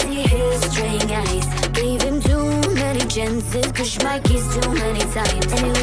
see his straying eyes. Gave him too many chances, push my keys too many times. Anyway,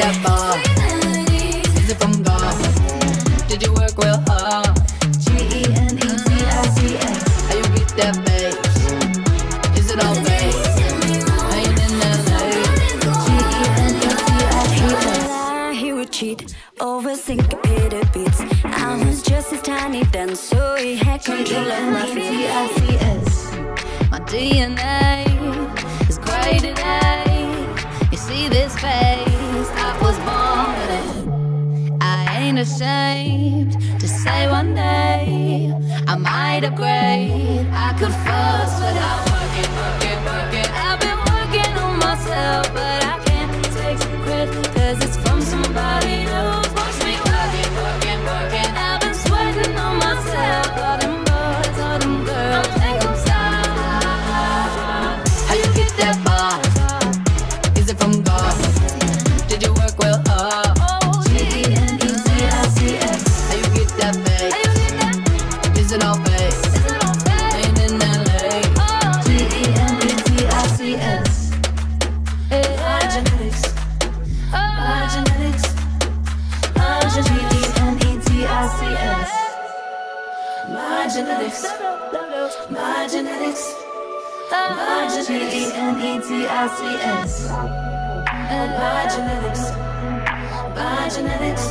that bar? Is it from God? Did you work real hard? G E N E T I C S. How you get that bass? Is it all bass? Ain't in LA. He would cheat over syncopated beats. I was just his tiny dance, so he had control of my feet. My DNA is great today. You see this face, ashamed to say one day I might upgrade. I could fuss, I'm genetics. My genetics. My G-E-N-E-T-I-C-S. My genetics. My genetics.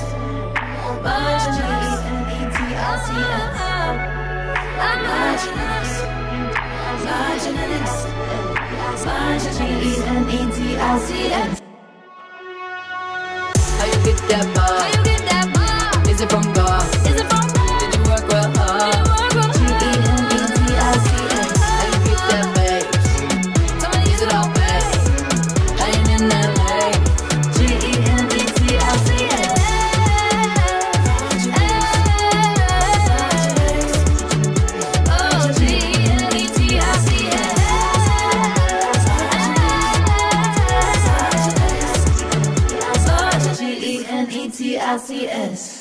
My G-E-N-E-T-I-C-S. My genetics. My genetics. My G-E-N-E-T-I-C-S. How you get that? LCS.